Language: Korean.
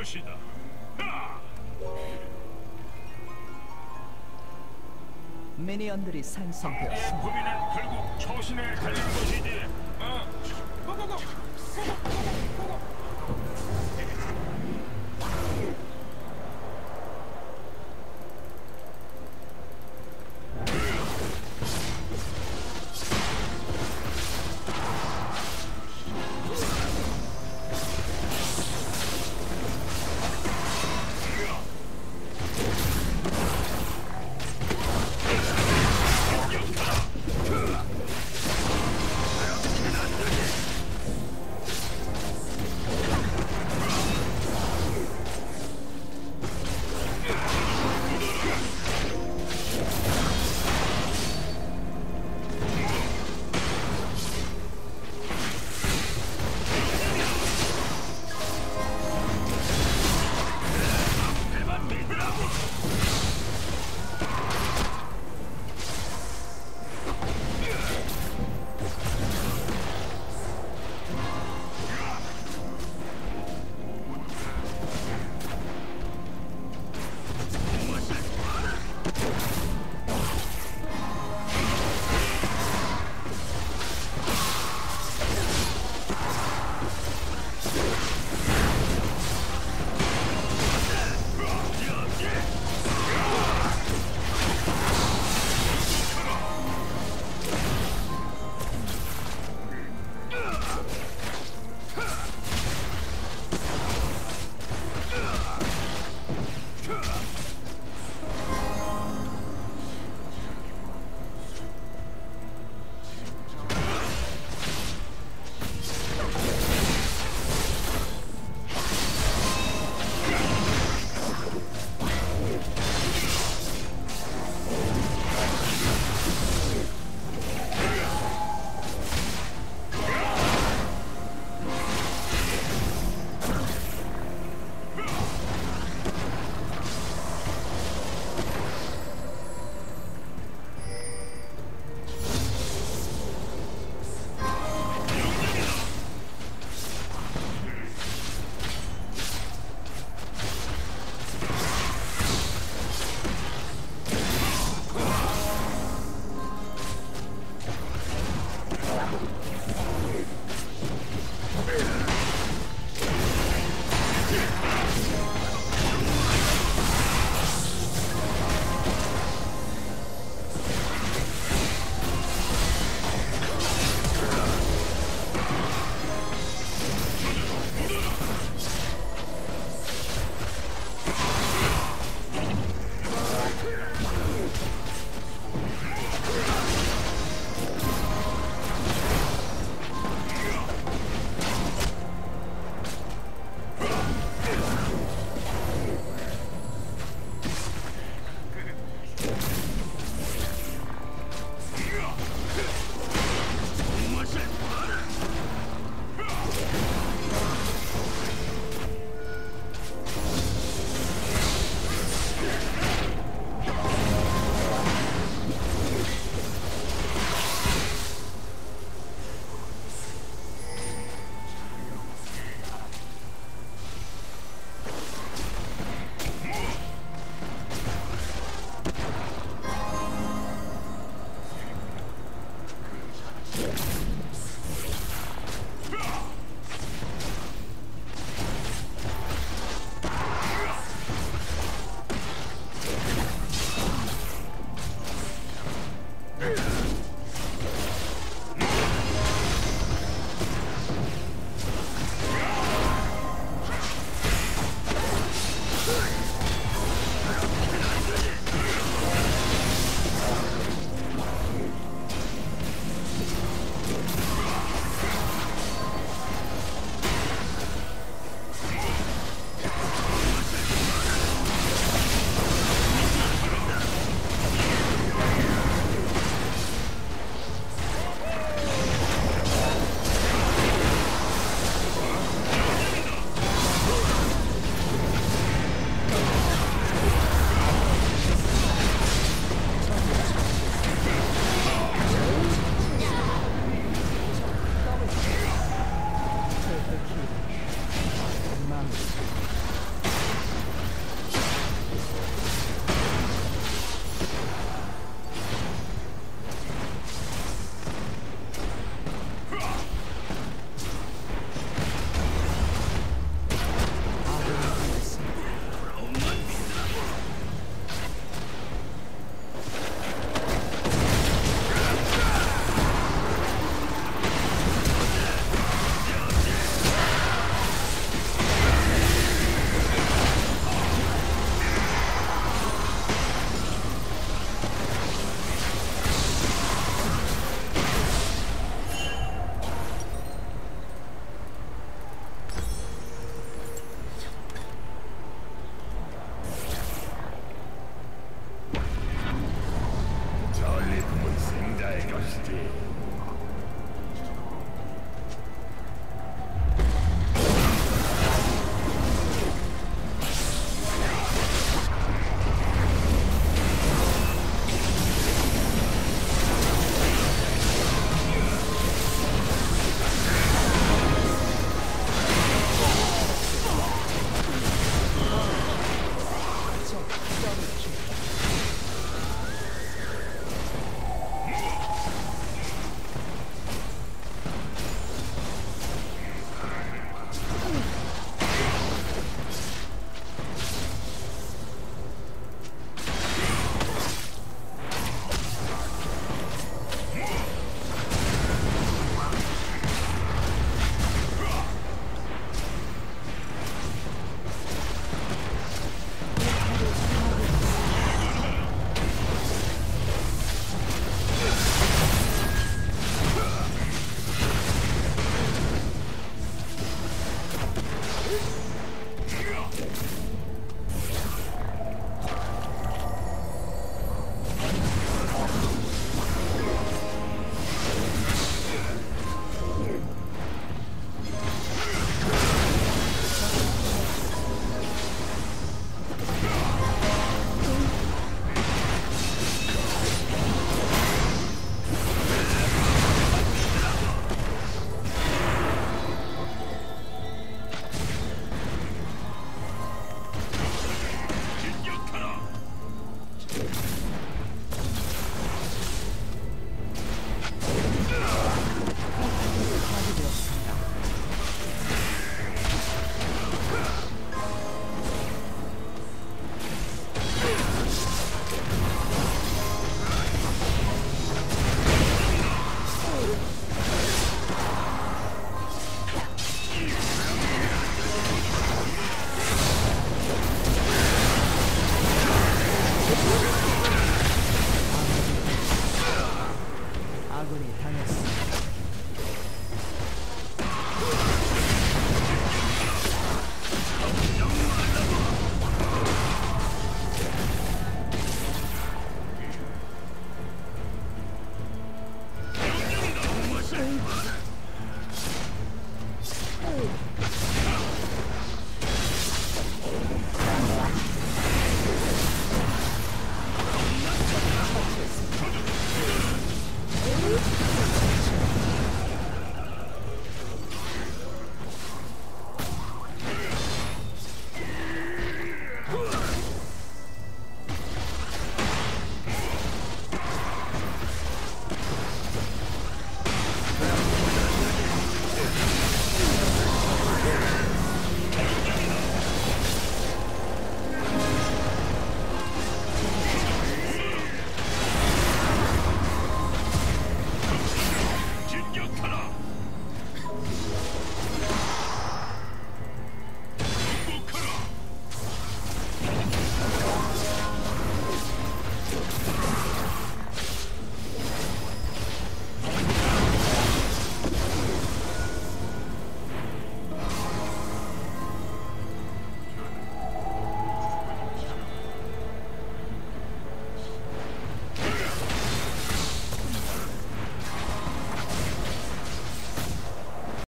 것이다. 미니언들이 산성되었습니다. 예, 부비는 결국 초신에 달린 것이지. 어? 고고고! 고고! 적응이 당했습니다.